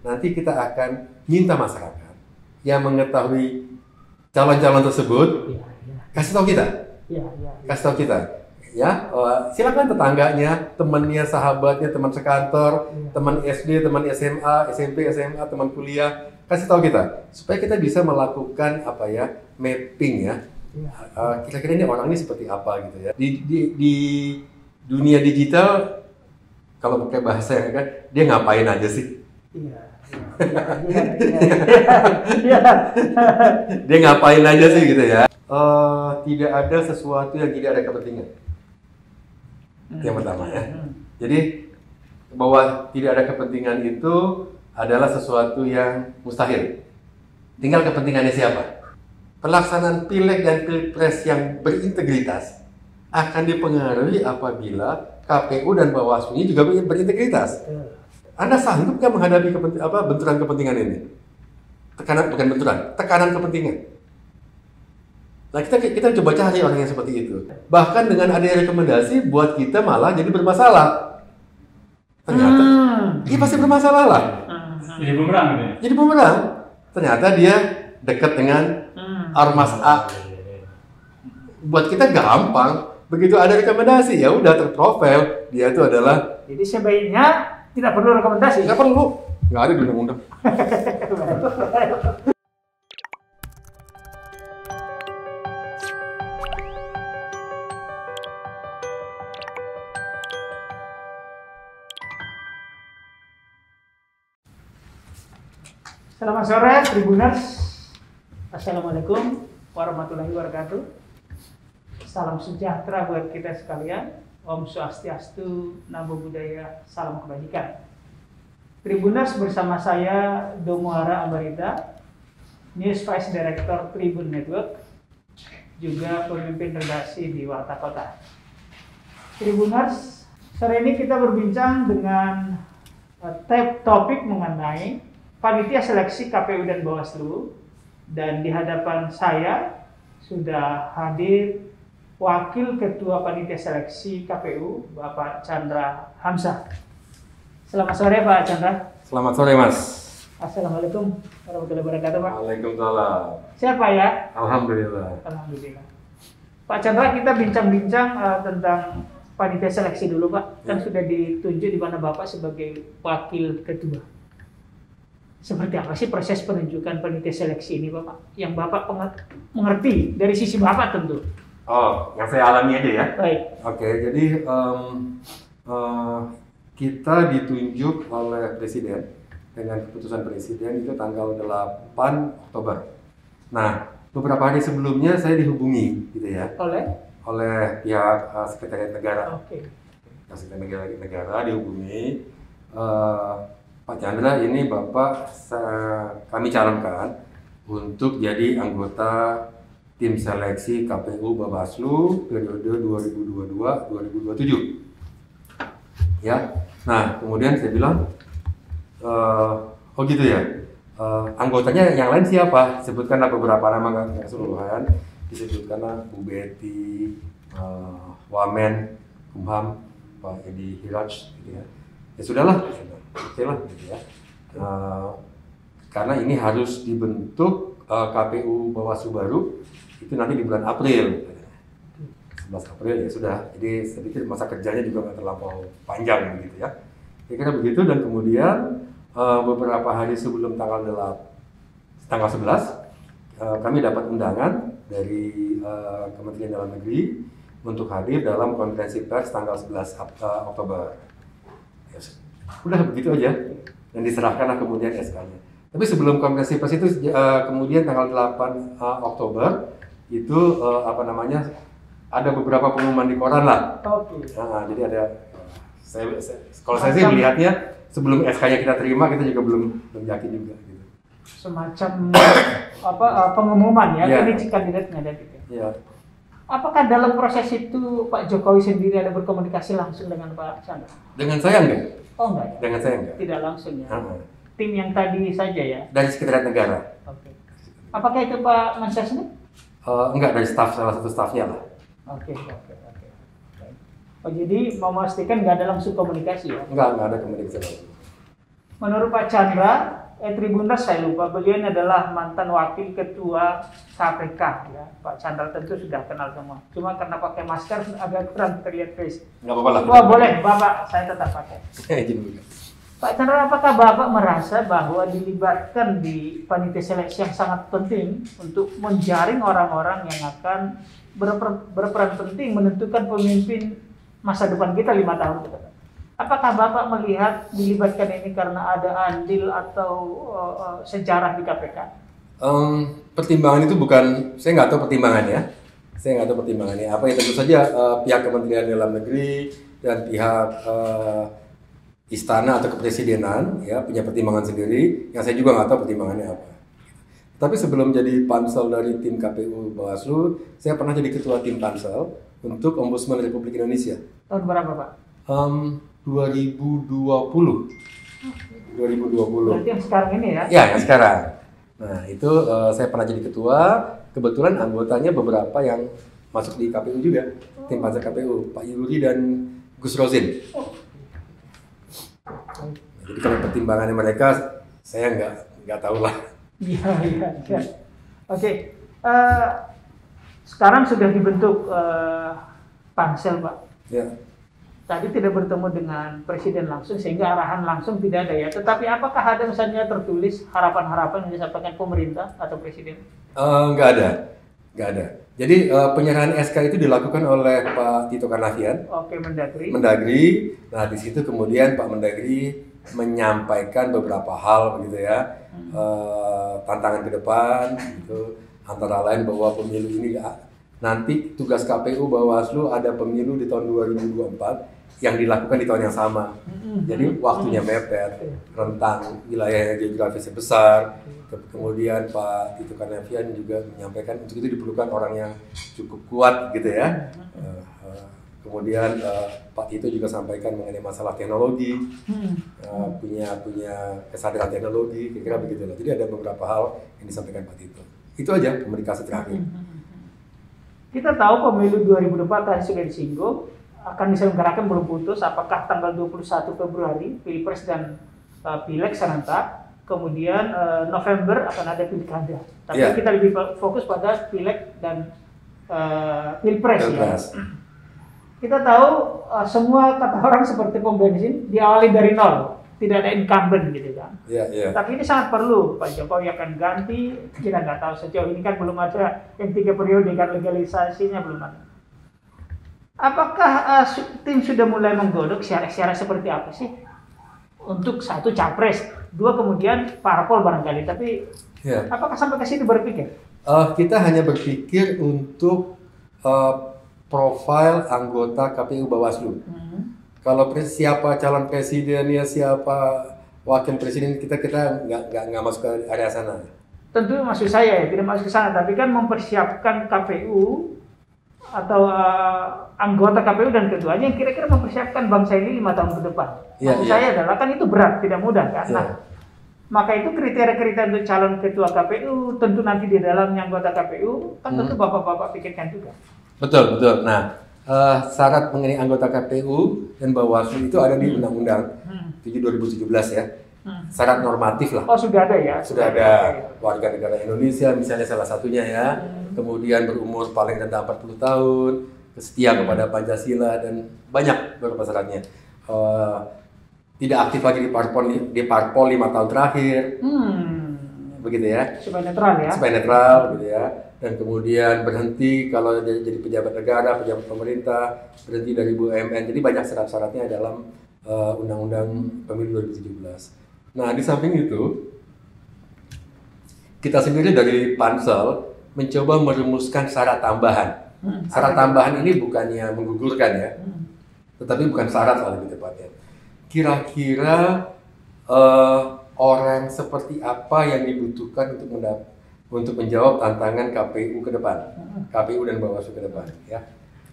nanti kita akan minta masyarakat yang mengetahui calon-calon tersebut Iya, iya. kasih tahu kita, Iya, iya. kasih tahu kita. Ya, eh, silakan tetangganya, temannya, sahabatnya, teman sekantor, Iya. teman SD, teman SMA, SMP, SMA, teman kuliah, kasih tahu kita supaya kita bisa melakukan apa ya mapping ya. Iya. Eh, kira-kira ini orang ini seperti apa gitu ya. Di, di, di dunia digital kalau pakai bahasa yang kan dia ngapain aja sih? Iya. Dia ngapain aja sih gitu ya? Eh, tidak ada sesuatu yang tidak ada kepentingan. Yang pertama ya. Hmm. Jadi bahwa tidak ada kepentingan itu adalah sesuatu yang mustahil. Tinggal kepentingannya siapa. Pelaksanaan pileg dan pilpres yang berintegritas akan dipengaruhi apabila KPU dan Bawaslu juga berintegritas. Anda sanggup nggak menghadapi kepenti- apa, benturan kepentingan ini? Tekanan bukan benturan, tekanan kepentingan. Nah kita kita coba cari orang yang seperti itu. Bahkan dengan adanya rekomendasi buat kita malah jadi bermasalah. Ternyata, Hmm. iya pasti bermasalah lah. Hmm, hmm, Jadi bumerang gitu ya? Jadi bumerang. Ternyata dia dekat dengan hmm. ormas A. Buat kita gampang. Begitu ada rekomendasi ya udah terprofil dia itu adalah Jadi sebaiknya tidak perlu rekomendasi. nggak perlu nggak ada di undang-undang. Selamat sore, Tribuners. Assalamualaikum warahmatullahi wabarakatuh. Salam sejahtera buat kita sekalian. Om Swastiastu, Namo Buddhaya, salam kebajikan. Tribuners bersama saya Domuara Ambarita, News Vice Director Tribun Network, juga pemimpin redaksi di Warta Kota. Tribuners, sore ini kita berbincang dengan eh, topik mengenai panitia seleksi KPU dan Bawaslu dan di hadapan saya sudah hadir Wakil Ketua Panitia Seleksi KPU Bapak Chandra Hamzah. Selamat sore Pak Chandra. Selamat sore Mas. Assalamualaikum warahmatullahi wabarakatuh Pak. Waalaikumsalam. Siapa ya? Alhamdulillah. Alhamdulillah. Pak Chandra kita bincang-bincang eh, tentang panitia seleksi dulu Pak. Kan Ya. sudah ditunjuk di mana Bapak sebagai wakil ketua. Seperti apa sih proses penunjukan panitia seleksi ini Bapak? Yang Bapak mengerti dari sisi Bapak tentu. Oh, yang saya alami aja ya. Baik. Oke, jadi em, eh, kita ditunjuk oleh Presiden dengan keputusan Presiden itu tanggal 8 Oktober. Nah, beberapa hari sebelumnya saya dihubungi gitu ya Oleh? oleh pihak eh, Sekretariat Negara. Oke. Pihak Sekretariat Negara, negara dihubungi eh, Pak Chandra ini Bapak kami calonkan untuk jadi anggota tim seleksi KPU Bawaslu periode 2022-2027. Ya, nah kemudian saya bilang, eh, oh gitu ya, Eh, anggotanya yang lain siapa? Sebutkanlah beberapa nama nggak keseluruhan. Disebutkanlah Bu Betty, eh, Wamen, Kumham, Pak Edi Hiraj, gitu ya. Ya sudahlah, oke lah, gitu ya. Eh, karena ini harus dibentuk eh, KPU Bawaslu baru itu nanti di bulan April. 11 April ya sudah. Jadi pikir masa kerjanya juga nggak terlampau panjang begitu ya. Kira-kira begitu dan kemudian eh, beberapa hari sebelum tanggal 8, tanggal 11 eh, kami dapat undangan dari eh, Kementerian Dalam Negeri untuk hadir dalam konferensi pers tanggal 11 Ap- eh, Oktober. Ya, udah begitu aja dan diserahkanlah kemudian SK-nya. Tapi sebelum konferensi pers itu kemudian tanggal 8 eh, Oktober itu eh, apa namanya ada beberapa pengumuman di koran lah. Oke. Nah, jadi ada saya, saya- kalau saya sih melihatnya sebelum SK-nya kita terima kita juga belum belum yakin juga gitu. Semacam apa eh, pengumuman ya, Iya. ini kandidatnya ada gitu. Ya, Apakah dalam proses itu Pak Jokowi sendiri ada berkomunikasi langsung dengan Pak Chandra? dengan saya enggak? Oh enggak ya? Dengan saya enggak. Tidak langsung ya. Ah, Tim yang tadi saja ya. Dari sekretariat negara. Oke. Apakah itu Pak Mansesni? Eh, enggak dari staff salah satu staffnya lah. Oke, oke, oke. Baik. Oh jadi mau memastikan nggak ada langsung komunikasi ya? Enggak, enggak ada komunikasi langsung. menurut Pak Chandra, eh Tribuners saya lupa, beliau ini adalah mantan wakil ketua KPK ya. Pak Chandra tentu sudah kenal semua. Cuma karena pakai masker agak kurang terlihat face. Nggak apa-apa lah. Wah boleh, Bapak saya tetap pakai. Izin. Pak Chandra, apakah Bapak merasa bahwa dilibatkan di panitia seleksi yang sangat penting untuk menjaring orang-orang yang akan berper- berperan penting menentukan pemimpin masa depan kita lima tahun ke depan? Apakah Bapak melihat dilibatkan ini karena ada andil atau uh, uh, sejarah di KPK? Em, pertimbangan itu bukan, saya nggak tahu pertimbangannya. Saya nggak tahu pertimbangannya. Apa ya tentu saja eh, pihak Kementerian Dalam Negeri dan pihak eh, istana atau kepresidenan ya punya pertimbangan sendiri. Yang saya juga nggak tahu pertimbangannya apa. Tapi sebelum jadi pansel dari tim KPU Bawaslu, saya pernah jadi ketua tim pansel untuk Ombudsman Republik Indonesia. Tahun berapa Pak? Em, 2020. 2020. Berarti yang sekarang ini ya? Ya, yang sekarang. Nah, itu eh, saya pernah jadi ketua. Kebetulan anggotanya beberapa yang masuk di KPU juga, tim pansel KPU, Pak Yuri dan Gus Rozin. Nah, jadi kalau pertimbangannya mereka, saya nggak nggak tahu lah. Iya, iya, iya. Oke, eh, sekarang sudah dibentuk eh, pansel, Pak. Ya, Tadi tidak bertemu dengan presiden langsung sehingga arahan langsung tidak ada ya. Tetapi apakah ada misalnya tertulis harapan-harapan yang disampaikan pemerintah atau presiden? Eh, nggak ada, nggak ada. Jadi eh, penyerahan SK itu dilakukan oleh Pak Tito Karnavian, Oke, Mendagri. Mendagri. Nah, di situ kemudian Pak Mendagri menyampaikan beberapa hal begitu ya. Eh, tantangan ke depan gitu. Antara lain bahwa pemilu ini ah, nanti tugas KPU Bawaslu ada pemilu di tahun 2024 yang dilakukan di tahun yang sama. Mm-mm. Jadi waktunya mepet, rentang wilayah geografisnya besar. Ke- Kemudian Pak Tito Karnavian juga menyampaikan untuk itu diperlukan orang yang cukup kuat gitu ya. Eh, Kemudian eh, Pak Tito juga sampaikan mengenai masalah teknologi, Hmm. eh, punya punya kesadaran teknologi, kira-kira begitu lah. Jadi ada beberapa hal yang disampaikan Pak Tito. Itu aja komunikasi terakhir. Kita tahu pemilu 2024 tadi sudah disinggung akan diselenggarakan belum putus apakah tanggal 21 Februari Pilpres dan uh, Pileg serentak kemudian uh, November akan ada pilkada. Tapi Iya. kita lebih fo- fokus pada Pileg dan uh, Pilpres, Pilpres. ya. Kita tahu uh, semua kata orang seperti pom bensin diawali dari nol, tidak ada incumbent gitu kan. Iya, iya. Tapi ini sangat perlu Pak Jokowi akan ganti. Kita nggak tahu sejauh ini kan belum ada yang tiga periode kan legalisasinya belum ada. Apakah uh, tim sudah mulai menggodok syarat-syarat seperti apa sih untuk satu capres, dua kemudian parpol barangkali. Tapi Iya. apakah sampai ke situ berpikir? Eh, kita hanya berpikir untuk eh, profil anggota KPU Bawaslu. Hmm. Kalau siapa calon presidennya, siapa wakil presiden kita kita nggak nggak nggak masuk ke area sana. Tentu maksud saya ya tidak masuk ke sana, tapi kan mempersiapkan KPU atau uh, anggota KPU dan ketuanya yang kira-kira mempersiapkan bangsa ini lima tahun ke depan. Iya, Maksud iya. saya adalah kan itu berat, tidak mudah kan. Iya. Nah, maka itu kriteria-kriteria untuk calon ketua KPU tentu nanti di dalamnya anggota KPU kan tentu Hmm. bapak-bapak pikirkan juga. Betul betul. Nah eh, syarat mengenai anggota KPU dan Bawaslu itu ada di Undang-Undang Hmm. 7 2017 ya. Hmm. Syarat normatif lah. Oh sudah ada ya? Sudah ada warga negara Indonesia misalnya salah satunya ya. Kemudian berumur paling rendah 40 tahun, setia kepada Pancasila dan banyak beberapa syaratnya. Eh, tidak aktif lagi di parpol di parpol lima tahun terakhir, Hmm. begitu ya. Supaya netral ya. supaya netral gitu ya dan kemudian berhenti kalau jadi, pejabat negara pejabat pemerintah berhenti dari BUMN jadi banyak syarat-syaratnya dalam uh, undang-undang pemilu 2017 nah di samping itu kita sendiri dari pansel mencoba merumuskan syarat tambahan Hmm. syarat tambahan ini bukannya menggugurkan ya Hmm. tetapi bukan syarat lah lebih tepatnya. Kira-kira eh, orang seperti apa yang dibutuhkan untuk mendap- untuk menjawab tantangan KPU ke depan, KPU dan Bawaslu ke depan, ya.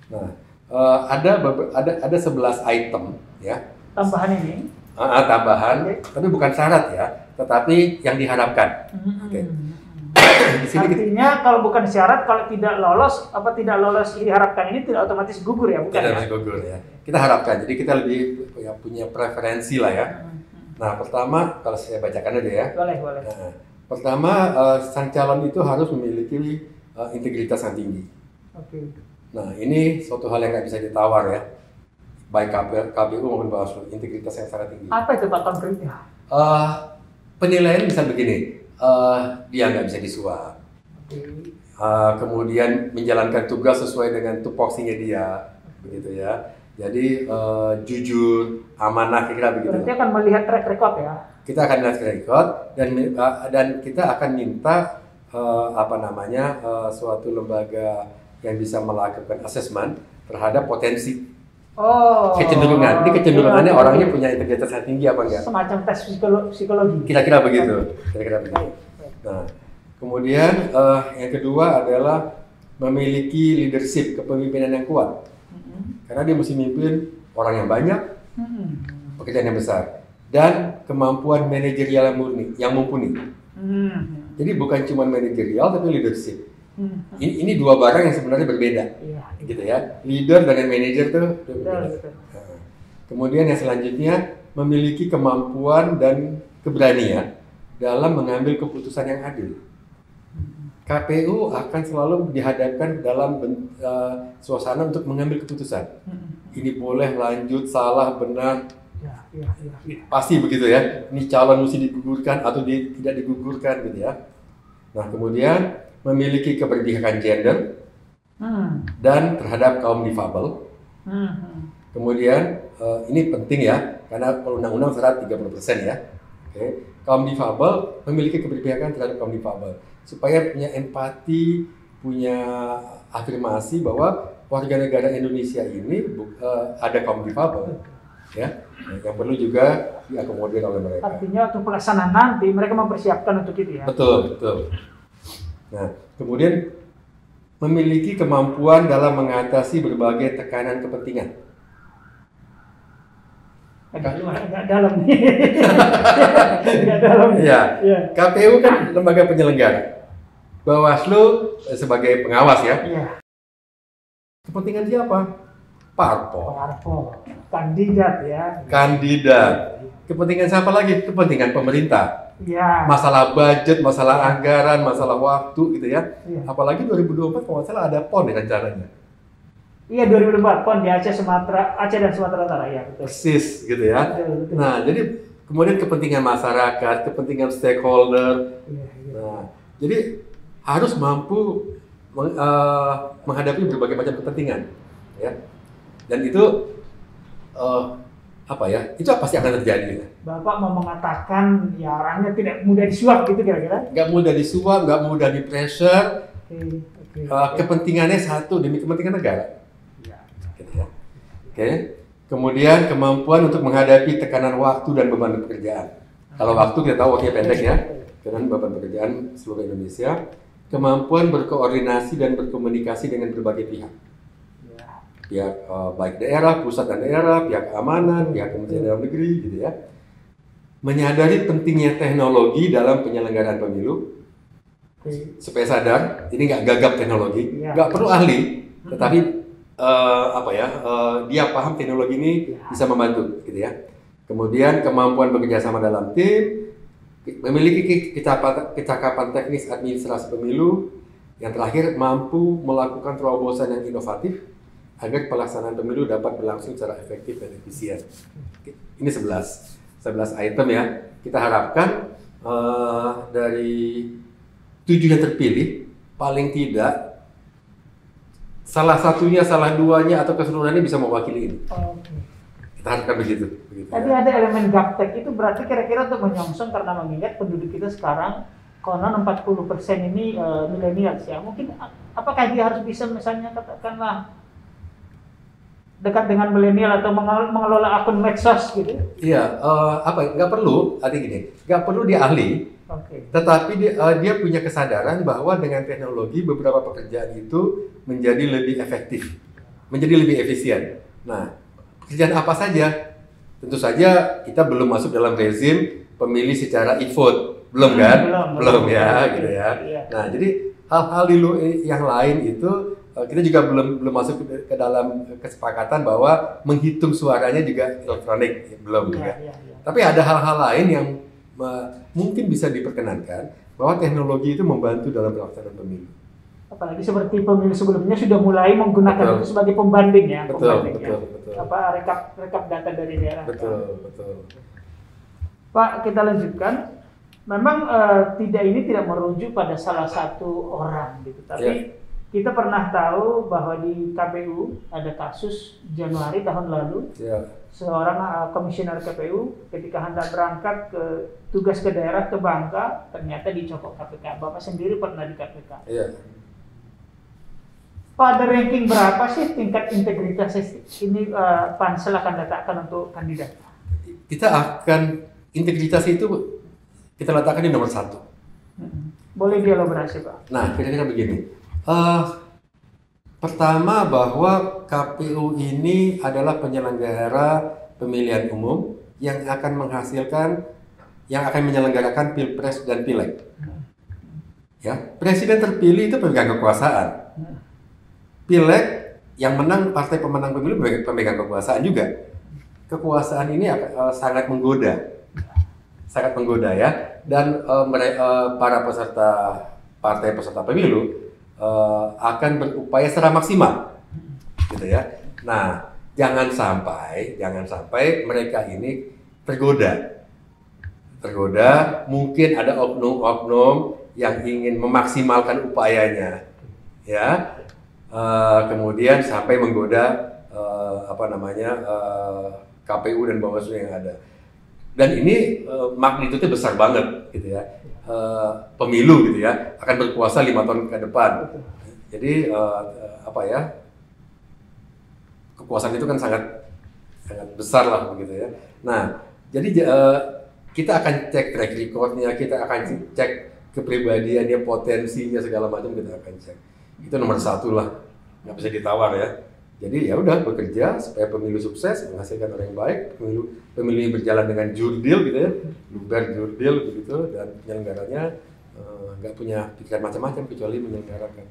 Nah, eh, ada ada ada 11 item, ya, Tambahan ini. Ah, ah, tambahan, Oke. tapi bukan syarat ya, tetapi yang diharapkan. Hmm. Oke. Di sini kita- Artinya kalau bukan syarat, kalau tidak lolos, apa tidak lolos diharapkan ini tidak otomatis gugur ya, bukan tidak ya? gugur ya. Kita harapkan, jadi kita lebih ya, punya preferensi lah ya. Nah, pertama kalau saya bacakan aja ya. Boleh, boleh. Nah, pertama eh, sang calon itu harus memiliki eh, integritas yang tinggi. Oke. Nah, ini suatu hal yang nggak bisa ditawar ya. Baik KPU, maupun Bawaslu, integritas yang sangat tinggi. Apa itu Pak konkretnya? Eh, penilaian bisa begini, eh, dia nggak bisa disuap. Oke. Eh, kemudian menjalankan tugas sesuai dengan tupoksinya dia, begitu ya. Jadi eh, jujur, amanah kira begitu. Berarti akan melihat track record ya. Kita akan lihat record dan eh, dan kita akan minta eh, apa namanya eh, suatu lembaga yang bisa melakukan asesmen terhadap potensi Oh. kecenderungan. Ini kecenderungannya oke. orangnya punya integritas yang tinggi apa enggak? Semacam tes psikolo- psikologi. Kira-kira begitu. Kira-kira begitu. Nah, kemudian eh, yang kedua adalah memiliki leadership kepemimpinan yang kuat. Mm-mm. Karena dia mesti mimpin orang yang banyak, Mm-mm. pekerjaan yang besar, dan kemampuan manajerial yang murni, yang mumpuni. Mm-mm. Jadi bukan cuma manajerial tapi leadership. Mm-mm. Ini, ini dua barang yang sebenarnya berbeda, Iya. gitu ya. Leader dengan manager tuh Betul, berbeda. betul. Nah, Kemudian yang selanjutnya memiliki kemampuan dan keberanian dalam mengambil keputusan yang adil. KPU akan selalu dihadapkan dalam eh, suasana untuk mengambil keputusan. Ini boleh lanjut, salah, benar, Ya, ya, ya, ya. pasti begitu ya. Ini calon mesti digugurkan atau di- tidak digugurkan gitu ya. Nah kemudian memiliki keberpihakan gender Hmm. dan terhadap kaum difabel. Hmm. Kemudian eh, ini penting ya karena kalau undang-undang syarat 30% ya. Oke. Kaum difabel memiliki keberpihakan terhadap kaum difabel supaya punya empati, punya afirmasi bahwa warga negara Indonesia ini eh, ada kaum difabel ya. Yang perlu juga diakomodir oleh mereka. Artinya waktu pelaksanaan nanti mereka mempersiapkan untuk itu ya. Betul, betul. Nah, kemudian memiliki kemampuan dalam mengatasi berbagai tekanan kepentingan. Agak luar, agak dalam nih. agak dalam. Iya. Iya. KPU kan lembaga penyelenggara. Bawaslu eh, sebagai pengawas ya. Iya. Kepentingan siapa? Parpol. Parpol. Kandidat ya. Kandidat. Kepentingan siapa lagi? Kepentingan pemerintah. Iya. Masalah budget, masalah anggaran, masalah waktu gitu ya. Iya. Apalagi 2024 kalau salah ada PON ya rencananya. Iya 2004 pon di Aceh Sumatera Aceh dan Sumatera Utara ya betul. Persis gitu ya. Betul, betul. Nah, jadi kemudian kepentingan masyarakat, kepentingan stakeholder. Iya, iya. Nah, jadi harus mampu meng- eh, menghadapi berbagai macam kepentingan, ya. Dan itu eh, apa ya? Itu pasti akan terjadi. Ya. Bapak mau mengatakan ya orangnya tidak mudah disuap gitu kira-kira? Nggak mudah disuap, nggak mudah di pressure. Oke, oke. Eh, kepentingannya satu demi kepentingan negara. Iya. Gitu ya. Oke. Kemudian kemampuan untuk menghadapi tekanan waktu dan beban pekerjaan. Kalau waktu kita tahu waktunya pendek ya. Karena beban pekerjaan seluruh Indonesia. Kemampuan berkoordinasi dan berkomunikasi dengan berbagai pihak. Iya. Pihak eh, baik daerah, pusat dan daerah, pihak keamanan, pihak Kementerian Dalam Negeri gitu ya. Menyadari pentingnya teknologi dalam penyelenggaraan pemilu supaya sadar ini nggak gagap teknologi, Iya. nggak perlu ahli, tetapi eh, apa ya eh, dia paham teknologi ini Iya. bisa membantu, gitu ya. Kemudian kemampuan bekerja sama dalam tim, memiliki ke- kecakapan, teknis administrasi pemilu, yang terakhir mampu melakukan terobosan yang inovatif agar pelaksanaan pemilu dapat berlangsung secara efektif dan efisien. Ini 11, 11 item ya. Kita harapkan eh, dari tujuh yang terpilih paling tidak salah satunya, salah duanya atau keseluruhannya bisa mewakili ini. Oke. Kita harapkan begitu. begitu Tadi ya. ada elemen gaptek itu berarti kira-kira untuk menyongsong karena mengingat penduduk kita sekarang konon 40% ini eh, milenials ya. Mungkin apakah dia harus bisa misalnya katakanlah dekat dengan milenial atau mengel- mengelola akun medsos gitu? Iya, eh, apa? Nggak perlu. Artinya gini, nggak perlu dia ahli, Oke. tetapi dia, eh, dia punya kesadaran bahwa dengan teknologi beberapa pekerjaan itu menjadi lebih efektif, menjadi lebih efisien. Nah, pekerjaan apa saja? Tentu saja kita belum masuk dalam rezim pemilih secara e-vote, belum kan? Belum, belum belum. ya, gitu ya. iya. Nah, jadi hal-hal di lu- yang lain itu eh, kita juga belum belum masuk ke, dalam kesepakatan bahwa menghitung suaranya juga elektronik belum Iya, juga. iya, iya. Tapi ada hal-hal lain yang eh, mungkin bisa diperkenankan bahwa teknologi itu membantu dalam pelaksanaan pemilu. Apalagi seperti pemilu sebelumnya sudah mulai menggunakan Betul. itu sebagai pembanding ya, Betul, pembanding ya. betul, betul. Apa rekap rekap data dari daerah. Betul, betul. Pak, kita lanjutkan. Memang eh, tidak ini tidak merujuk pada salah satu orang gitu, tapi Ya. kita pernah tahu bahwa di KPU ada kasus Januari tahun lalu Ya, seorang uh, komisioner KPU ketika hendak berangkat ke tugas ke daerah ke Bangka ternyata dicopot KPK. Bapak sendiri pernah di KPK. iya. Pada ranking berapa sih tingkat integritas ini uh, pansel akan letakkan untuk kandidat? Kita akan integritas itu kita letakkan di nomor satu. Boleh dielaborasi Pak? Nah, kira-kira begini. Eh, pertama bahwa KPU ini adalah penyelenggara pemilihan umum yang akan menghasilkan yang akan menyelenggarakan pilpres dan pileg. Ya, presiden terpilih itu pemegang kekuasaan. Pileg yang menang partai pemenang pemilu pemegang- kekuasaan juga. Kekuasaan ini eh, sangat menggoda, sangat menggoda ya. Dan eh, para peserta partai peserta pemilu eh, akan berupaya secara maksimal, gitu ya. Nah, jangan sampai, jangan sampai mereka ini tergoda, tergoda. Mungkin ada oknum-oknum yang ingin memaksimalkan upayanya, ya. Eh, kemudian sampai menggoda eh, apa namanya eh, KPU dan Bawaslu yang ada. Dan ini eh, magnitudenya besar banget, gitu ya. Eh, pemilu gitu ya akan berkuasa lima tahun ke depan. Jadi eh, apa ya kekuasaan itu kan sangat sangat besar lah begitu ya. Nah jadi eh, kita akan cek track recordnya, kita akan cek kepribadiannya, potensinya segala macam kita akan cek. Itu nomor satu lah, nggak bisa ditawar ya. Jadi ya udah bekerja supaya pemilu sukses, menghasilkan orang yang baik, pemilu pemilu berjalan dengan jurdil gitu ya, luber jurdil begitu dan penyelenggaranya eh, nggak punya pikiran macam-macam kecuali menyelenggarakan.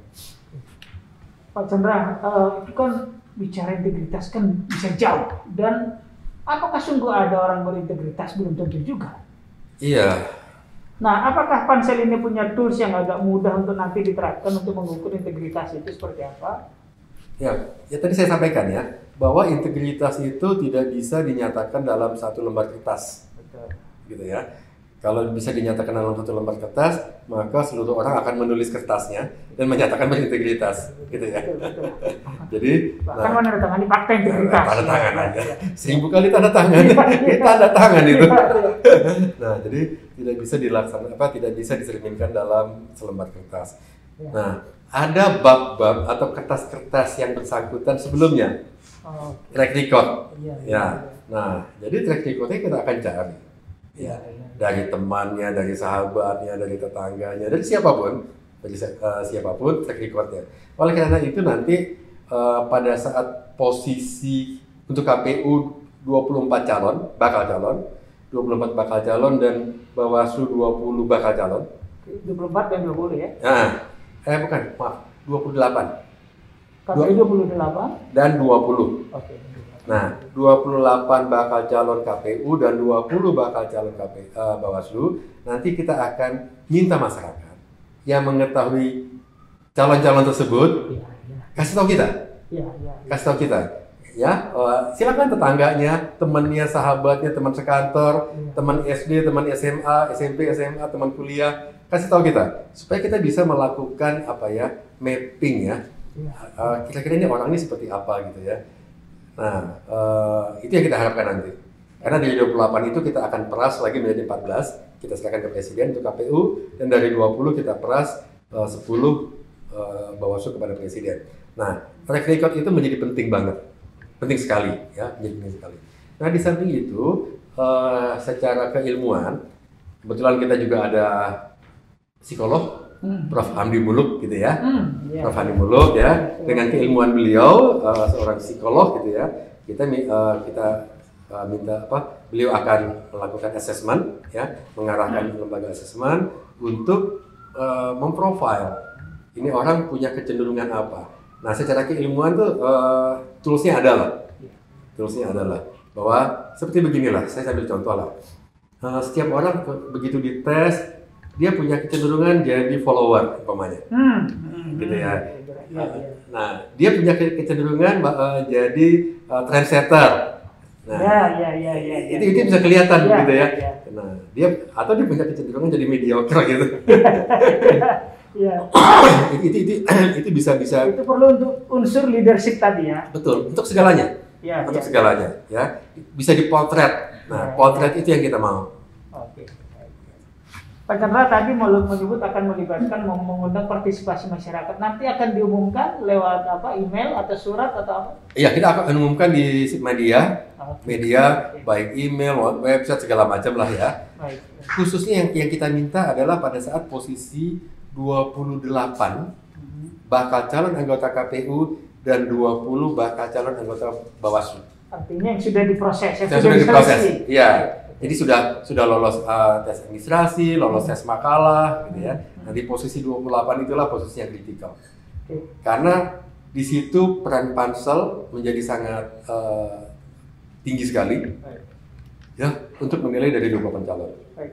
Pak Chandra, eh, itu kan bicara integritas kan bisa jauh dan apakah sungguh ada orang berintegritas belum tentu juga. Iya, Nah, apakah pansel ini punya tools yang agak mudah untuk nanti diterapkan untuk mengukur integritas itu seperti apa? Ya, ya tadi saya sampaikan ya bahwa integritas itu tidak bisa dinyatakan dalam satu lembar kertas, Betul. gitu ya. Kalau bisa dinyatakan dalam satu lembar kertas, maka seluruh orang akan menulis kertasnya dan menyatakan berintegritas, gitu ya. Betul, betul. Jadi, Bahkan menandatangani fakta integritas. tanda tangan aja, seribu kali tanda tangan, ini tanda tangan itu. Nah, jadi tidak bisa dilaksanakan apa tidak bisa dicerminkan dalam selembar kertas. Nah, ada bab-bab atau kertas-kertas yang bersangkutan sebelumnya Oh, track record. iya, iya, Ya, iya. nah jadi track recordnya kita akan cari. Iya, Ya, iya. Dari temannya, dari sahabatnya, dari tetangganya, dari siapa pun, dari eh, siapa pun track recordnya. Oleh karena itu nanti eh, pada saat posisi untuk KPU 24 calon, bakal calon, 24 bakal calon dan Bawaslu 20 bakal calon. 24 dan 20 ya. Nah, eh bukan, maaf, 28 KPU 28. dan 20. Oke. Nah, 28 bakal calon KPU dan 20 bakal calon KPU eh, Bawaslu, nanti kita akan minta masyarakat yang mengetahui calon-calon tersebut Iya, iya. kasih tahu kita, Iya, kasih tahu kita. Ya, eh, silakan tetangganya, temannya, sahabatnya, teman sekantor, teman SD, teman SMA, SMP, SMA, teman kuliah, kasih tahu kita supaya kita bisa melakukan apa ya, mapping ya. Eh, kira-kira ini orang ini seperti apa gitu ya. Nah, eh, itu yang kita harapkan nanti. Karena dari 28 itu kita akan peras lagi menjadi 14, kita serahkan ke Presiden untuk KPU, dan dari 20 kita peras eh, 10 eh, Bawaslu kepada Presiden. Nah, track record itu menjadi penting banget, penting sekali ya, menjadi penting sekali. Nah, di samping itu, eh, secara keilmuan, kebetulan kita juga ada psikolog, Hmm. Prof. Hamdi Muluk gitu ya. Hmm, iya. Prof. Hani Muluk ya dengan keilmuan beliau uh, seorang psikolog gitu ya kita uh, kita uh, minta apa beliau akan melakukan assessment ya mengarahkan lembaga assessment untuk uh, memprofile ini orang punya kecenderungan apa Nah, secara keilmuan tuh uh, toolsnya ada lah. Iya. Toolsnya ada lah. Bahwa seperti beginilah, saya ambil contoh lah. Uh, setiap orang begitu dites, dia punya kecenderungan jadi follower, umpamanya. Hmm. hmm, Gitu hmm. ya. Iya, iya. Nah, dia punya ke- kecenderungan uh, jadi uh, trendsetter. Nah, Ya, ya, ya, ya. ya. itu itu bisa kelihatan Iya, gitu ya. iya. Nah, dia atau dia punya kecenderungan jadi mediocre gitu. Iya. itu, itu, itu, itu bisa bisa Itu perlu untuk unsur leadership tadi ya. betul untuk segalanya. Ya, untuk ya. segalanya ya bisa dipotret Ya, nah ya. potret itu yang kita mau. Pak Chandra tadi mau menyebut akan melibatkan mengundang partisipasi masyarakat. Nanti akan diumumkan lewat apa? Email atau surat atau apa? iya kita akan umumkan di media Oke. media baik email website segala macam lah ya Baik. khususnya yang yang kita minta adalah pada saat posisi 28 Mhm. bakal calon anggota KPU dan 20 bakal calon anggota Bawaslu Artinya yang sudah diproses, yang yang sudah diproses iya jadi sudah sudah lolos uh, tes administrasi lolos tes makalah gitu ya nanti posisi 28 itulah posisi yang kritikal karena di situ peran pansel menjadi sangat uh, tinggi sekali Baik. ya untuk menilai dari 28 calon. Baik.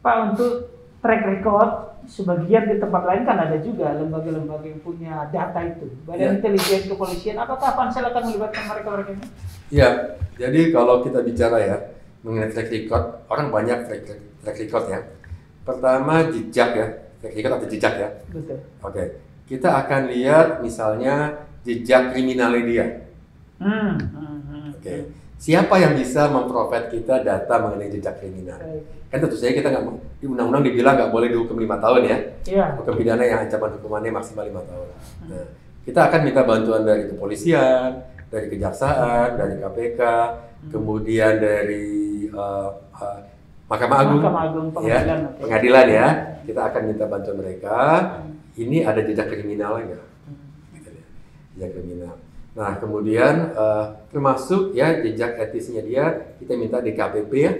Pak untuk track record sebagian di tempat lain kan ada juga lembaga-lembaga yang punya data itu. Badan Ya. intelijen kepolisian, apakah pansel akan melibatkan mereka-mereka ini? Ya, jadi kalau kita bicara ya mengenai track record, orang banyak track, track record ya. Pertama jejak ya, track record atau jejak ya. Betul. Oke, kita akan lihat misalnya jejak kriminalnya dia. Hmm. hmm, hmm. Oke, siapa yang bisa memprovide kita data mengenai jejak kriminal? Baik. Kan tentu saja kita nggak mau- di undang-undang dibilang nggak boleh dihukum lima tahun ya. Iya. hukum pidana yang ancaman hukumannya maksimal lima tahun. Nah, kita akan minta bantuan dari kepolisian, dari kejaksaan, dari KPK, kemudian dari uh, uh, Mahkamah Agung, Mahkamah Agung, ya, pengadilan, oke. pengadilan ya. Kita akan minta bantuan mereka. Ini ada jejak kriminalnya nggak? Gitu ya, Jejak kriminal. Nah, kemudian uh, termasuk ya jejak etisnya dia, kita minta DKPP ya.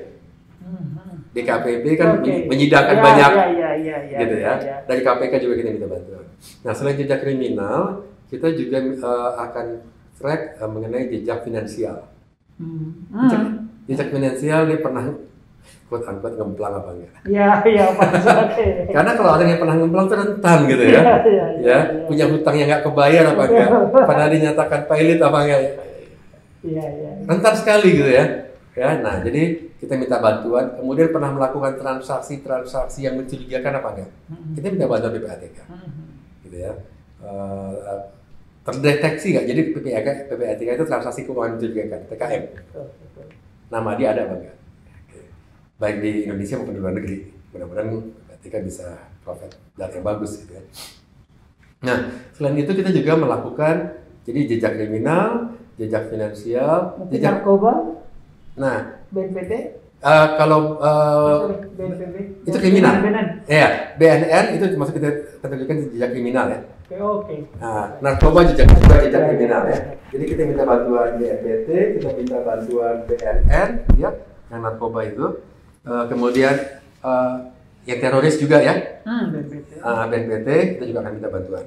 Hmm. DKPP kan Oke. menyidangkan Ya, banyak ya, ya, ya, ya, gitu ya. ya. Dari KPK juga kita minta bantuan. Nah, selain jejak kriminal, kita juga eh, akan track eh, mengenai jejak finansial. Hmm. Jejak, Hmm. jejak finansial dia pernah quote unquote ngemplang apa enggak? Ya, ya, Pak. Karena kalau orang yang pernah ngemplang itu rentan gitu ya. Iya, iya, iya, ya, iya. punya hutang yang nggak kebayar apa enggak? Pernah dinyatakan pailit apa enggak? Iya, iya. Rentan sekali gitu ya. Ya, nah jadi kita minta bantuan, kemudian pernah melakukan transaksi-transaksi yang mencurigakan apa enggak? Hmm. Kita minta bantuan PPATK. Hmm. gitu ya Eh, terdeteksi nggak? Jadi PPATK PPATK itu transaksi keuangan mencurigakan TKM nama dia ada apa enggak baik di Indonesia maupun di luar negeri mudah-mudahan PPATK bisa profit data yang bagus gitu ya. Nah selain itu kita juga melakukan jadi jejak kriminal jejak finansial Mungkin jejak narkoba, nah. BNPT, eh, kalau eh, sorry, BNPB. itu kriminal. BNN. ya BNN itu masuk kita kategorikan jejak kriminal ya Oke. Nah, narkoba jejak juga jejak kriminal ya. Jadi kita minta bantuan BNPT, kita minta bantuan BNN, ya, yang narkoba itu. Eh, kemudian eh, yang teroris juga ya, Hmm, BNPT. eh, BNPT kita juga akan minta bantuan.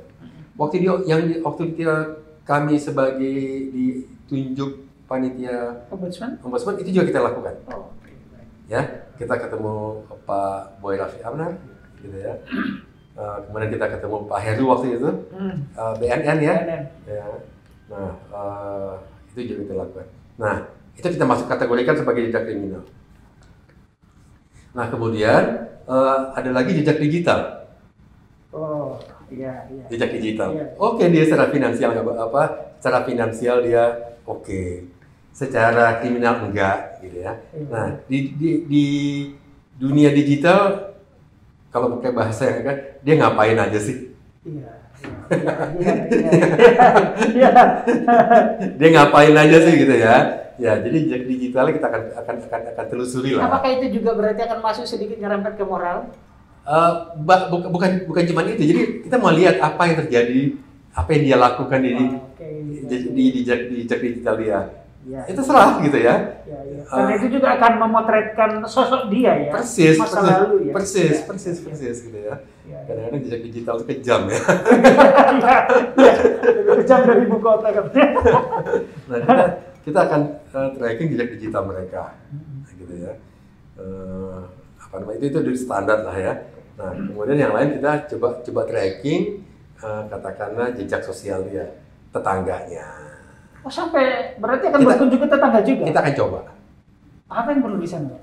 Waktu di, yang waktu kita, kami sebagai ditunjuk panitia Ombudsman. ombudsman itu juga kita lakukan, Oh, ya. Kita ketemu Pak Boy Rafi Amnar, gitu ya. Eh, kemudian kita ketemu Pak Heru waktu itu, Hmm. eh, BNN ya. BNN. ya nah eh, itu juga kita lakukan nah itu kita masuk kategorikan sebagai jejak kriminal nah kemudian eh, ada lagi jejak digital Oh, iya, iya. jejak digital Iya. oke dia secara finansial nggak apa- secara finansial dia oke secara kriminal enggak gitu ya Iya. nah di, di, di dunia digital kalau pakai bahasa yang kan dia ngapain aja sih Iya. Iya, iya, iya. Iya. dia ngapain aja sih gitu ya ya jadi jejak digitalnya kita akan akan akan, akan telusuri lah Apakah itu juga berarti akan masuk sedikit nyerempet ke moral? Eh, ba- bukan bukan bukan cuma itu jadi kita mau lihat apa yang terjadi apa yang dia lakukan di di, Oke. di, di, jejak di jejak digital dia Ya. itu serah gitu ya Ya, ya. Karena itu juga akan memotretkan sosok dia ya. persis Masa persis lalu ya. persis Ya. persis Ya. persis gitu ya Ya, ya. kadang-kadang jejak digital itu kejam ya Iya, iya. Lebih kejam dari ibu kota katanya. nah kita, kita akan eh, tracking jejak digital mereka Nah, gitu ya Eh, apa namanya itu itu dari standar lah ya nah kemudian yang lain kita coba coba tracking eh, katakanlah jejak sosial dia tetangganya Oh sampai berarti akan Kita- berkunjung ke tetangga juga. kita akan coba Apa yang perlu di sana?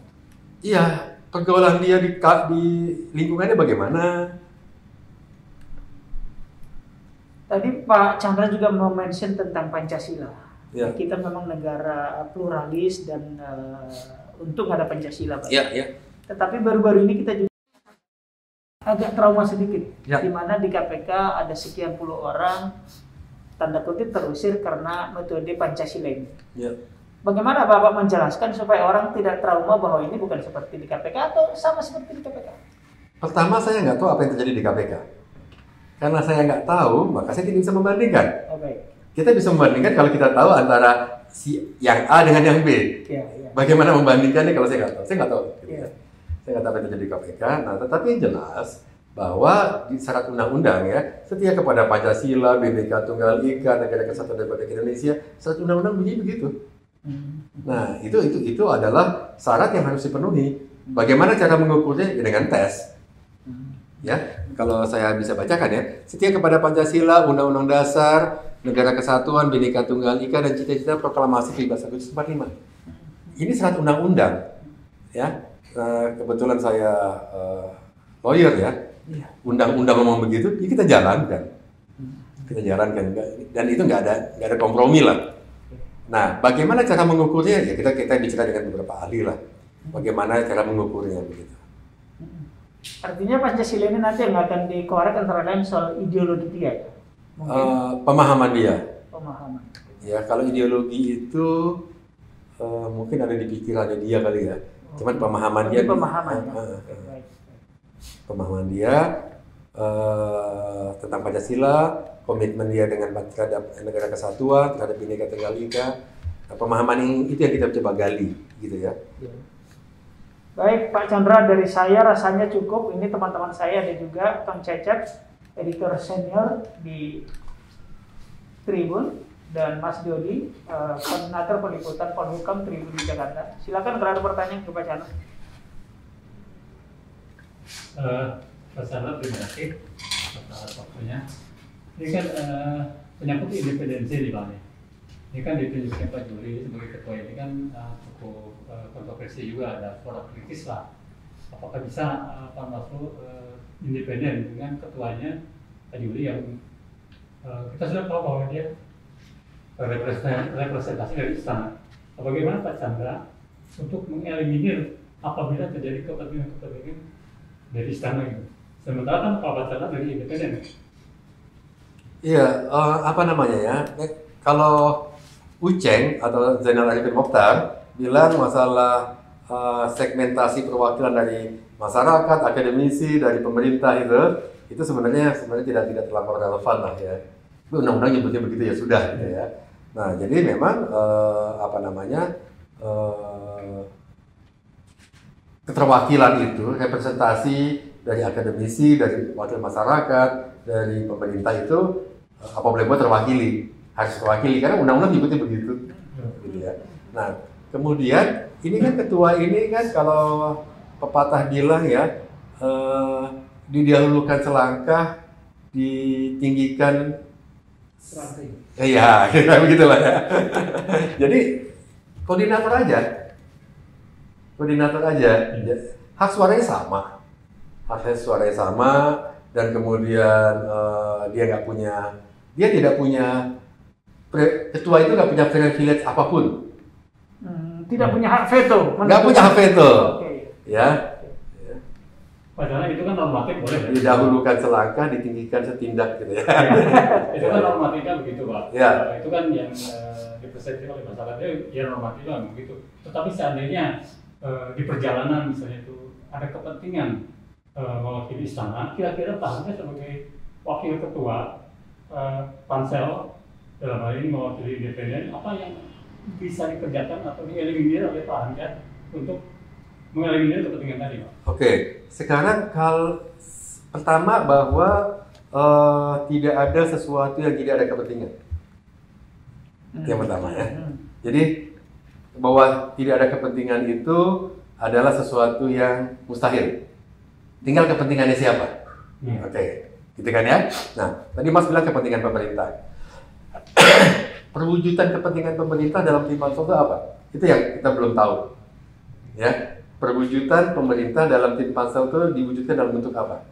Iya pergaulan dia di di lingkungannya bagaimana Tadi Pak Chandra juga mau mention tentang Pancasila. Ya. Kita memang negara pluralis dan eh, untung ada Pancasila, Pak. iya iya Tetapi baru-baru ini kita juga agak trauma sedikit, Ya. di mana di KPK ada sekian puluh orang tanda kutip terusir karena metode Pancasila ini. iya Bagaimana Bapak menjelaskan supaya orang tidak trauma bahwa ini bukan seperti di KPK atau sama seperti di KPK? Pertama saya nggak tahu apa yang terjadi di KPK. Karena saya nggak tahu, maka saya tidak bisa membandingkan. Oh, baik. Kita bisa membandingkan kalau kita tahu antara si yang A dengan yang B. Ya, ya. Bagaimana membandingkannya kalau saya nggak tahu? Saya nggak tahu. gitu ya. Saya nggak tahu apa yang terjadi di KPK. Nah, tetapi jelas bahwa di syarat undang-undang ya setia kepada Pancasila, Bhinneka Tunggal Ika, Negara Kesatuan Republik Indonesia, syarat undang-undang bunyi begitu. Hmm. Nah, itu itu itu adalah syarat yang harus dipenuhi. Bagaimana cara mengukurnya Ya, dengan tes? Hmm. Ya, kalau saya bisa bacakan ya, setia kepada Pancasila, Undang-Undang Dasar, Negara Kesatuan, Bhinneka Tunggal Ika dan cita-cita Proklamasi Kebebasan Agustus 45. Ini syarat undang-undang. Ya, Eh, kebetulan saya eh, lawyer ya. Iya. Undang-undang ngomong begitu, ya kita jalankan. Kita jalankan dan itu nggak ada nggak ada kompromi lah. Nah, bagaimana cara mengukurnya? Ya kita kita bicara dengan beberapa ahli lah. Bagaimana cara mengukurnya begitu. Artinya Pancasila ini nanti yang akan dikorek antara lain soal ideologi dia ya? Mungkin Eh, pemahaman dia. pemahaman. Ya kalau ideologi itu eh, mungkin ada di pikirannya dia kali ya. Cuman pemahaman dia Ini pemahaman ya? Eh, eh, Oke, eh, baik. Pemahaman dia eh, tentang Pancasila, komitmen dia dengan terhadap negara kesatuan, terhadap Bhinneka Tunggal Ika. Nah, pemahaman yang itu yang kita coba gali gitu ya. Ya. Baik Pak Chandra dari saya rasanya cukup. Ini teman-teman saya ada juga Kang Cecep, editor senior di Tribun dan Mas Dodi, eh, koordinator peliputan Polhukam Tribun di Jakarta. Silakan kalau pertanyaan ke Pak Chandra. Chandra, terima kasih atas waktunya. Ini kan penyangkut independensi nih Pak. Ini kan ditunjukkan Pak Juli sebagai ketua ini kan eh, cukup eh, kontroversi juga ada suara kritis lah. Apakah bisa eh, Pak Maslu eh, independen dengan ketuanya Pak Juli yang eh, kita sudah tahu bahwa dia representasi, dari istana. Bagaimana Pak Chandra untuk mengeliminir apabila terjadi kepentingan-kepentingan dari istana itu. Sementara kan Pak Chandra dari independen. Iya, eh, apa namanya ya? Eh, Kalau Uceng atau Zainal Arifin Mokhtar bilang masalah eh, segmentasi perwakilan dari masyarakat, akademisi, dari pemerintah itu, itu sebenarnya sebenarnya tidak tidak terlampau relevan lah ya. Undang-undang nyebutnya begitu ya sudah gitu ya. Nah, jadi memang eh, apa namanya keterwakilan itu representasi dari akademisi, dari wakil masyarakat, dari pemerintah itu eh, apa boleh buat terwakili harus terwakili karena undang-undang nyebutnya begitu gitu ya. Nah kemudian ini kan ketua ini kan kalau pepatah bilang ya eh, didahulukan selangkah ditinggikan Eh, ya, kira begitulah ya. Jadi koordinator aja, koordinator aja. Ya, Hak suaranya sama, hak suaranya sama, dan kemudian eh, dia nggak punya, dia tidak punya pre- ketua itu nggak punya privilege apa pun, Hmm, tidak punya hak veto. nggak punya hak veto, Oke. ya. Padahal itu kan normatif boleh. ya? Didahulukan selangkah, ditinggikan setindak gitu ya. itu kan normatifnya begitu Pak. Ya. Itu kan yang eh, dipersepsi oleh masyarakat ya, ya normatifnya begitu. Tetapi seandainya eh, di perjalanan misalnya itu ada kepentingan eh, mewakili istana, kira-kira Pak Anda sebagai wakil ketua eh, pansel dalam hal ini mewakili independen, apa yang bisa dikerjakan atau dieliminir oleh Pak Hamzah untuk mengeliminir kepentingan tadi Pak? Oke, sekarang hal pertama bahwa eh, tidak ada sesuatu yang tidak ada kepentingan. Yang pertama ya. Hmm. Jadi bahwa tidak ada kepentingan itu adalah sesuatu yang mustahil. Tinggal kepentingannya siapa. Iya. Oke, gitu kan ya. Nah, tadi Mas bilang kepentingan pemerintah. Perwujudan kepentingan pemerintah dalam tim pansel itu apa? Itu yang kita belum tahu. Ya, perwujudan pemerintah dalam tim pansel itu diwujudkan dalam bentuk apa?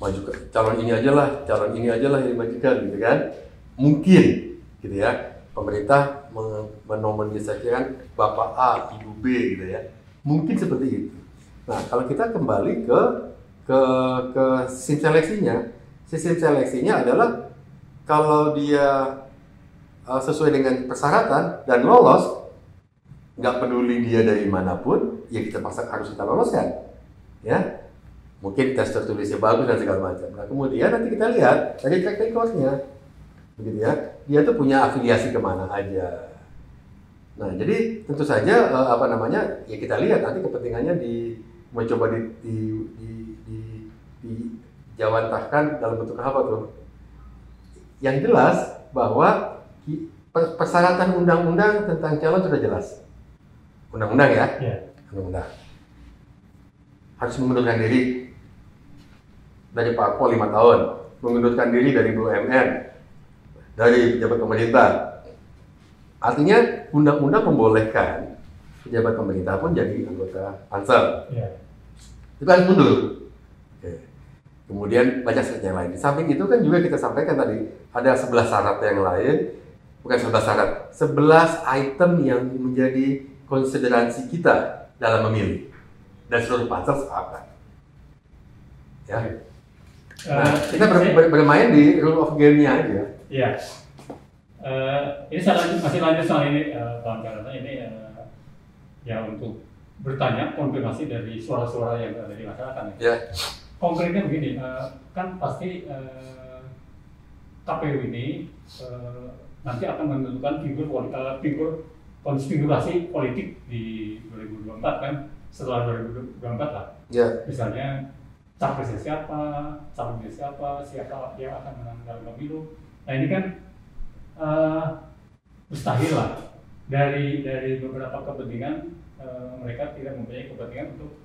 Maju calon ini aja lah, calon ini aja lah yang dimajukan, gitu kan? Mungkin, gitu ya. Pemerintah men- menomonisasikan Bapak A, Ibu B, gitu ya. Mungkin seperti itu. Nah, kalau kita kembali ke ke ke sistem seleksinya, sistem seleksinya adalah kalau dia uh, sesuai dengan persyaratan dan lolos, nggak peduli dia dari mana pun, ya kita paksa harus kita loloskan, ya. Mungkin tes tertulisnya bagus dan segala macam. Nah kemudian nanti kita lihat dari track recordnya, begitu ya. Dia tuh punya afiliasi ke mana aja. Nah jadi tentu saja uh, apa namanya ya kita lihat nanti kepentingannya di mencoba di di di, di, dijawantahkan dalam bentuk apa tuh? Yang jelas bahwa persyaratan undang-undang tentang calon sudah jelas. Undang-undang ya, Iya. undang-undang. Harus mengundurkan diri dari parpol lima tahun, mengundurkan diri dari BUMN, dari pejabat pemerintah. Artinya undang-undang membolehkan pejabat pemerintah pun jadi anggota pansel. Iya. Itu harus mundur. Oke. Kemudian baca syarat yang lain. Di samping itu kan juga kita sampaikan tadi ada 11 syarat yang lain, bukan 11 syarat, 11 item yang menjadi konsiderasi kita dalam memilih. Dan seluruh pansel sepakat. Ya. Nah, Eh, kita ber- saya- ber- bermain di rule of game-nya aja. Iya. Eh, ini saya lanjut, masih lanjut soal ini, eh, Bang Karana. Ini eh, ya untuk bertanya konfirmasi dari suara-suara yang ada di masyarakat. ya. Ya. Konkretnya begini, eh, kan pasti eh, KPU ini eh, nanti akan menentukan figur poli- eh, figur konfigurasi politik di 2024 kan setelah 2024 lah. Ya. Misalnya capresnya siapa, capresnya siapa, siapa yang akan menang dalam pemilu. Nah ini kan eh, mustahil lah dari dari beberapa kepentingan eh, mereka tidak mempunyai kepentingan untuk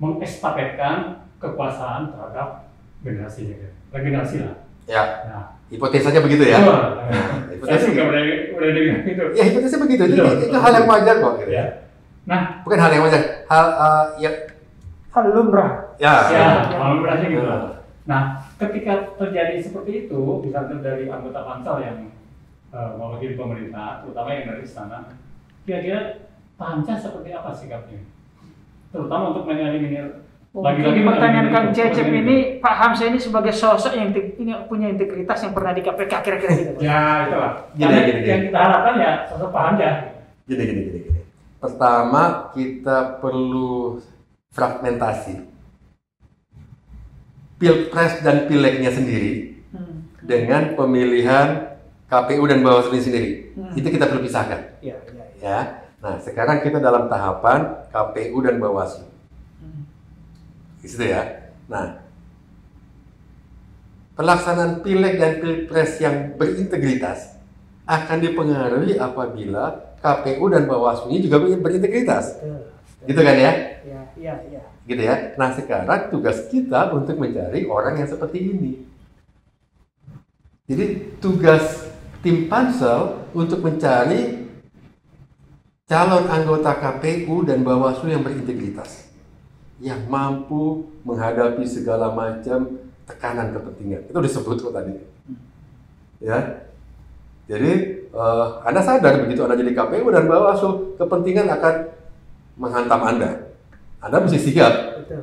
mengestafetkan kekuasaan terhadap generasi regenerasi lah. Ya. Nah, Hipotesanya begitu ya. betul. hipotesa saya juga gitu. udah udah dengar itu. Ya, hipotesanya begitu. Itu, Betul. itu hal yang wajar kok. gitu. Ya. Nah, Bukan hal yang wajar. Hal uh, ya Hal lumrah. ya. ya, kalau berarti gitu. Nah. Ketika terjadi seperti itu, misalnya dari anggota pansel yang uh, mewakili pemerintah, terutama yang dari istana, kira-kira pansel seperti apa sikapnya? Terutama untuk mengeliminir Mungkin pertanyaan Kang Cecep ini Pak Hamzah ini sebagai sosok yang ini punya integritas yang pernah di KPK kira-kira gitu. Pak. Ya, itulah. Karena gini. yang kita harapkan ya sosok Pak Hamzah. Gini, gini, gini. Pertama, kita perlu fragmentasi. Pilpres dan pilegnya sendiri Hmm. dengan pemilihan KPU dan Bawaslu sendiri. Hmm. Itu kita perlu pisahkan. Ya, ya, ya. Ya. Nah, sekarang kita dalam tahapan KPU dan Bawaslu. Hmm. Ya. Nah, pelaksanaan pileg dan pilpres yang berintegritas akan dipengaruhi apabila KPU dan Bawaslu ini juga berintegritas. Betul. Gitu kan ya? Ya, ya, ya. Gitu ya. Nah, sekarang tugas kita untuk mencari orang yang seperti ini. Jadi tugas tim pansel untuk mencari calon anggota KPU dan Bawaslu yang berintegritas, yang mampu menghadapi segala macam tekanan kepentingan. Itu disebut kok tadi. Ya. Jadi eh, Anda sadar begitu Anda jadi KPU dan Bawaslu, kepentingan akan menghantam Anda. Anda mesti siap. Betul.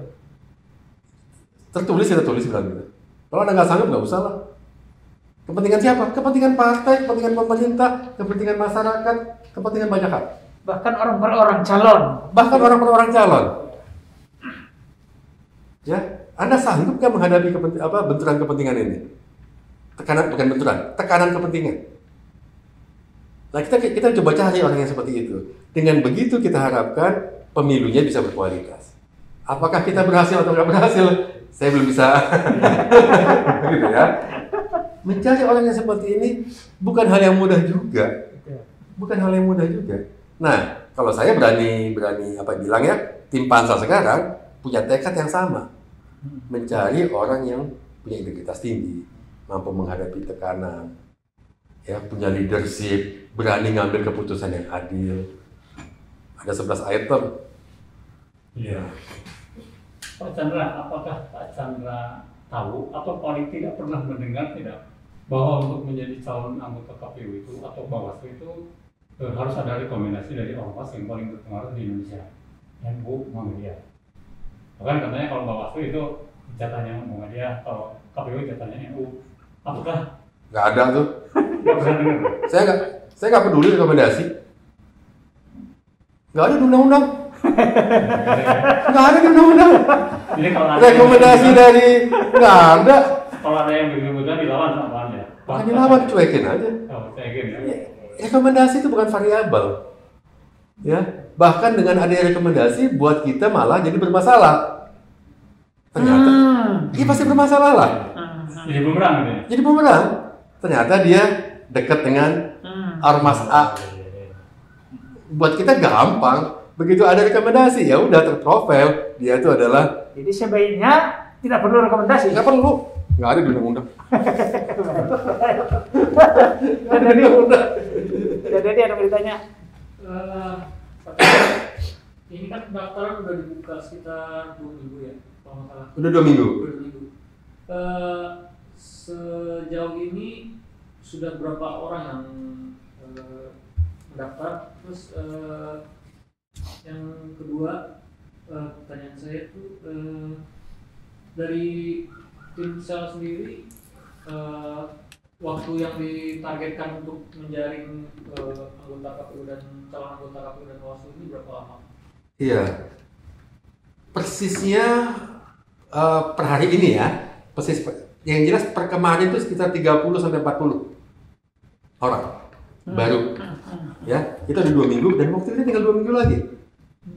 Tertulis ya tertulis bilang gitu. Kalau Anda nggak sanggup nggak usah lah. Kepentingan siapa? Kepentingan partai, kepentingan pemerintah, kepentingan masyarakat, kepentingan banyak hal. Bahkan orang per orang calon. Bahkan orang per orang calon. Ya, Anda sanggup nggak menghadapi apa benturan kepentingan ini? Tekanan bukan benturan, tekanan kepentingan. Nah kita kita coba cari orang yang seperti itu. Dengan begitu kita harapkan pemilunya bisa berkualitas. Apakah kita berhasil atau nggak berhasil? Saya belum bisa. gitu ya. Mencari orang yang seperti ini bukan hal yang mudah juga. Bukan hal yang mudah juga. Nah, kalau saya berani berani apa bilang ya, tim pansel sekarang punya tekad yang sama. Mencari orang yang punya integritas tinggi, mampu menghadapi tekanan, ya punya leadership, berani ngambil keputusan yang adil. Ada 11 item. Iya. Pak Chandra, apakah Pak Chandra tahu atau paling tidak pernah mendengar tidak bahwa untuk menjadi calon anggota KPU itu atau Bawaslu itu eh, harus ada rekomendasi dari ormas yang paling berpengaruh di Indonesia, NU Muhammadiyah. Bahkan katanya kalau Bawaslu itu jatahnya Muhammadiyah, kalau KPU jatahnya NU. Apakah Nggak ada tuh. nggak pernah dengar? Saya nggak saya nggak peduli rekomendasi. Nggak ada undang-undang. Nggak ada di undang-undang. Jadi kalau ada Rekomendasi dari nggak ada. kalau ada yang begitu dilawan sama ya? Bukan dilawan, cuekin aja. Oh, saya gini ya. Rekomendasi itu bukan variabel. Ya, bahkan dengan adanya rekomendasi buat kita malah jadi bermasalah. Ternyata, Hmm. iya pasti bermasalah lah. Hmm. Jadi bumerang gitu ya? Jadi bumerang. Ternyata dia dekat dengan Hmm. ormas A. Buat kita gampang. Begitu ada rekomendasi, ya udah terprofil. Dia itu adalah Jadi sebaiknya tidak perlu rekomendasi. nggak perlu, nggak ada di undang-undang. Dan jadi, dan jadi ada beritanya. Eh, ini kan pendaftaran udah dibuka sekitar dua minggu ya, kalau nggak salah. Udah dua minggu. Dua minggu. Eh, sejauh ini sudah berapa orang yang eh, mendaftar? Terus eh, yang kedua eh, pertanyaan saya tuh eh, dari tim sel sendiri eh, waktu yang ditargetkan untuk menjaring eh, anggota KPU dan calon anggota KPU dan Bawaslu ini berapa lama? Iya. Persisnya eh, per hari ini ya, persis yang jelas per kemarin itu sekitar 30 sampai 40 orang baru. Ya, itu ada dua minggu dan waktu itu tinggal dua minggu lagi.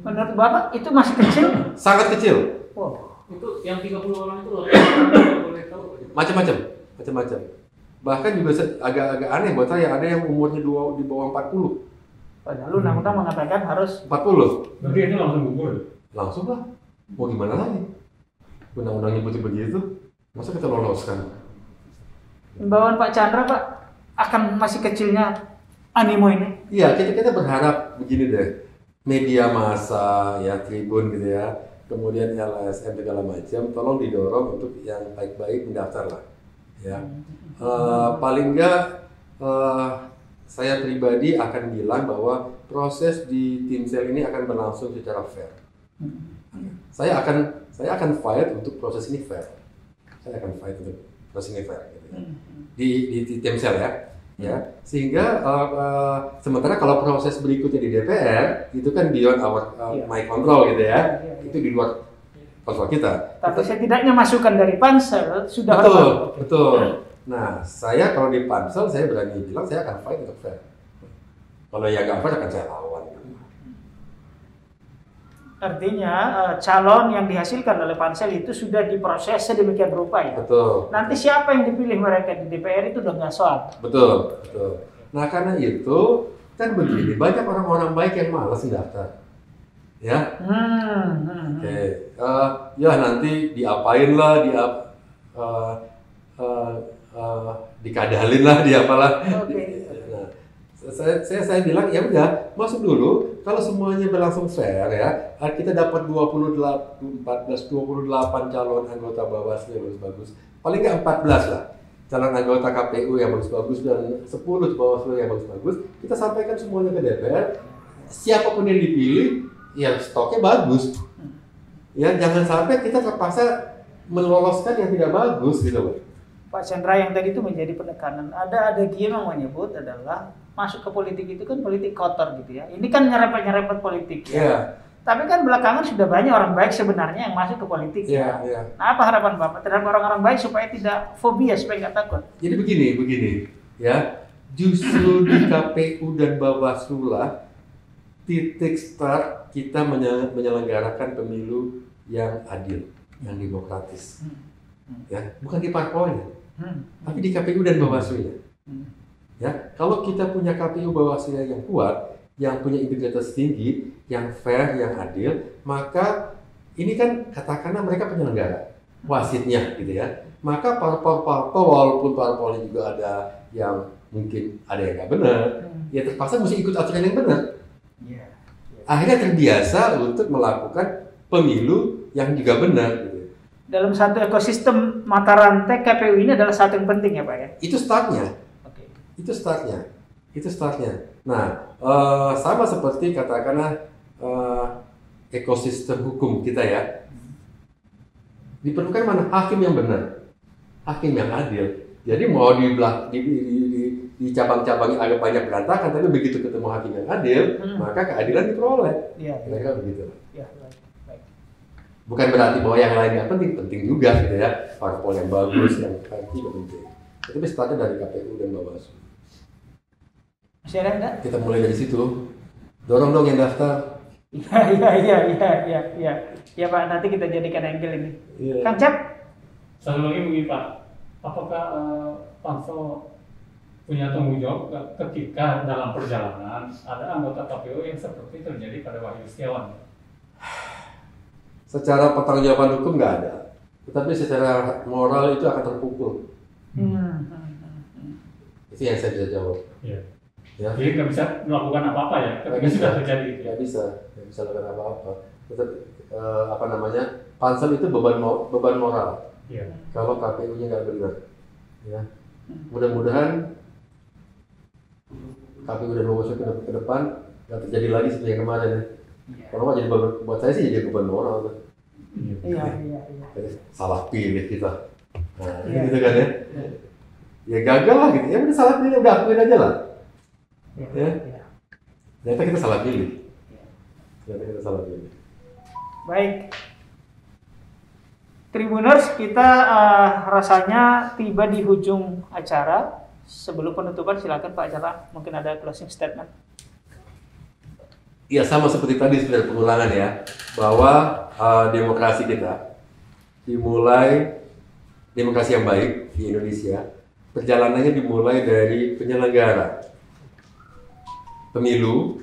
Menurut Bapak itu masih kecil? Sangat kecil, Wow. Itu yang 30 orang itu loh, kalau boleh tahu. macam-macam, macam-macam. Bahkan juga agak-agak aneh buat saya ada yang umurnya dua, di bawah 40. Padahal undang-undang mengatakan harus 40 Berarti itu langsung gugur. langsung lah. Mau gimana lagi? Undang-undang nyebutin begitu, masa kita loloskan? imbauan Pak Chandra Pak akan masih kecilnya animo ini. Iya, kita kita berharap begini deh, media massa ya Tribun gitu ya, kemudian LSM segala macam, tolong didorong untuk yang baik-baik mendaftar lah, ya. Eh, paling enggak eh, saya pribadi akan bilang bahwa proses di tim sel ini akan berlangsung secara fair. Saya akan saya akan fight untuk proses ini fair. Saya akan fight untuk proses ini fair. Gitu ya. Di, di, di tim sel ya ya. Sehingga uh, uh, sementara kalau proses berikutnya di DPR itu kan beyond our uh, Iya. my control gitu ya. Iya, iya. itu di luar kontrol kita. Tapi setidaknya masukan dari pansel sudah betul hormat. betul. Nah saya kalau di pansel saya berani bilang saya akan fight untuk fair. Kalau yang nggak fair akan saya lawan Artinya eh, calon yang dihasilkan oleh pansel itu sudah diproses sedemikian rupa ya. betul Nanti siapa yang dipilih mereka di DPR itu udah nggak soal. betul betul nah karena itu kan begini banyak orang-orang baik yang malas mendaftar ya Hmm. hmm, Oke, hmm. eh, ya nanti diapain lah, di uh, uh, uh, dikadalin lah, di apalah. Oke. Nah, saya, saya saya bilang ya udah masuk dulu. Kalau semuanya berlangsung fair ya, eh, kita dapat 28 14 28 calon anggota Bawaslu yang bagus-bagus. Paling nggak 14 lah calon anggota KPU yang bagus-bagus dan 10 Bawaslu yang bagus-bagus. Kita sampaikan semuanya ke DPR. Siapa pun yang dipilih, ya stoknya bagus. Ya jangan sampai kita terpaksa meloloskan yang tidak bagus gitu. Pak Chandra yang tadi itu menjadi penekanan. Ada ada yang menyebut adalah masuk ke politik itu kan politik kotor gitu ya. Ini kan nyerempet-nyerempet politik ya. Iya, Tapi kan belakangan sudah banyak orang baik sebenarnya yang masuk ke politik iya, ya. iya. Nah, apa harapan Bapak terhadap orang-orang baik supaya tidak fobia, supaya nggak takut? Jadi begini, begini, ya. justru di KPU dan Bawaslu lah titik start kita menye- menyelenggarakan pemilu yang adil, yang demokratis. Ya, bukan di parpolnya, Hmm. tapi di KPU dan Bawaslu-nya. Hmm. Ya, kalau kita punya KPU Bawaslu yang kuat, yang punya integritas tinggi, yang fair, yang adil, maka ini kan katakanlah mereka penyelenggara, wasitnya gitu ya. Maka parpol-parpol walaupun parpolnya juga ada yang mungkin ada yang nggak benar, Hmm. ya terpaksa mesti ikut aturan yang benar. Iya. Akhirnya terbiasa untuk melakukan pemilu yang juga benar. Gitu. Dalam satu ekosistem mata rantai KPU ini adalah satu yang penting ya Pak ya. Itu startnya. Itu startnya itu startnya nah eh, sama seperti katakanlah eh, ekosistem hukum kita ya diperlukan mana hakim yang benar hakim yang adil jadi mau di di, di, di, di, di cabang-cabang agak banyak berantakan tapi begitu ketemu hakim yang adil Hmm. maka keadilan diperoleh Iya. iya. kira-kira begitu Iya, baik. Baik. bukan berarti bahwa yang lain nggak penting penting juga gitu ya parpol yang bagus yang juga penting tapi startnya dari KPU dan Bawaslu Masih ada enggak? kita mulai dari situ dorong dong yang daftar Iya, iya, iya, iya, iya, iya. Ya Pak, nanti kita jadikan angle ini. Iya. Kang Cep, Satu lagi begini Pak, apakah eh, Pansel punya tanggung jawab ke- ketika dalam perjalanan ada anggota KPU yang seperti terjadi pada Wahyu Setiawan? secara pertanggungjawaban hukum nggak ada tetapi secara moral itu akan terpukul hmm. Itu yang saya bisa jawab Iya. ya Jadi nggak bisa melakukan apa-apa ya ketika sudah terjadi gitu ya. nggak bisa nggak bisa lakukan apa-apa tetap eh, apa namanya pansel itu beban beban moral Iya. kalau KPU-nya nggak benar ya mudah-mudahan KPU dan Bawaslu ke, ke depan nggak terjadi lagi seperti yang kemarin ya. Iya. kalau nggak jadi beban, buat saya sih jadi beban moral tuh. Iya. Iya, iya, iya. Jadi, salah pilih kita nah Iya. gitu kan ya ya gagal lah gitu ya udah salah pilih udah akuin aja lah Iya, Ya. iya. ternyata kita salah pilih Iya. ternyata kita salah pilih Baik. Tribuners, kita eh, rasanya tiba di ujung acara. Sebelum penutupan, silakan Pak Acara. Mungkin ada closing statement. Iya sama seperti tadi sebenarnya pengulangan ya bahwa uh, demokrasi kita dimulai demokrasi yang baik di Indonesia perjalanannya dimulai dari penyelenggara pemilu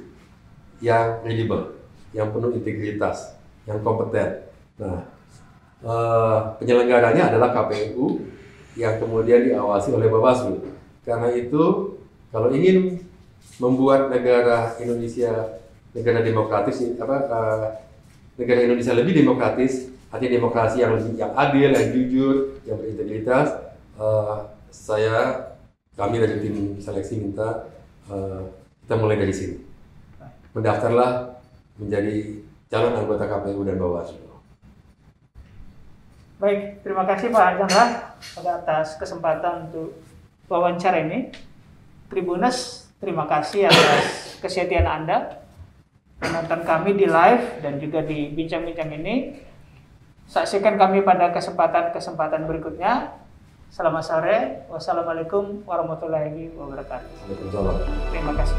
yang kredibel, yang penuh integritas, yang kompeten. Nah uh, penyelenggaranya adalah KPU yang kemudian diawasi oleh Bawaslu. Karena itu kalau ingin membuat negara Indonesia negara demokratis apa eh, negara Indonesia lebih demokratis artinya demokrasi yang yang adil yang jujur yang berintegritas eh, saya kami dari tim seleksi minta eh, kita mulai dari sini mendaftarlah menjadi calon anggota KPU dan Bawaslu Baik, terima kasih Pak Archandra pada atas kesempatan untuk wawancara ini. Tribuners, terima kasih atas kesetiaan Anda menonton kami di live dan juga di bincang-bincang ini. Saksikan kami pada kesempatan-kesempatan berikutnya. Selamat sore. Wassalamualaikum warahmatullahi wabarakatuh. Terima kasih.